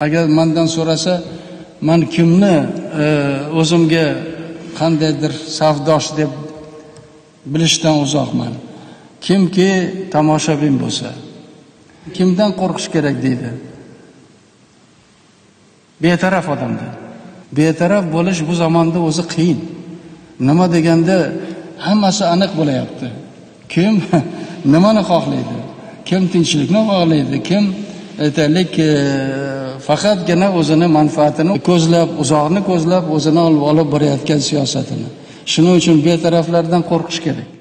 agar mandan so'rasa man kimni e, o'zimga qandaydir safdosh deb bilishdan uzoqman kimki tomoshabin bo'lsa kimdan qo'rqish kerak deydi? Betaraf odamdan. Betaraf bo'lish bu zamonda o'zi qiyin. Nima deganda hammasi aniq bo'layapti. Kim? Nimani xohlaydi? Kim tinchlikni xohlaydi? Kim aytaylik e, faqatgina o'zini manfaatini ko'zlab uzoqni ko'zlab o'zini olib olib borayotgan siyosatini. Shuning uchun betaraflardan qo'rqish kerak.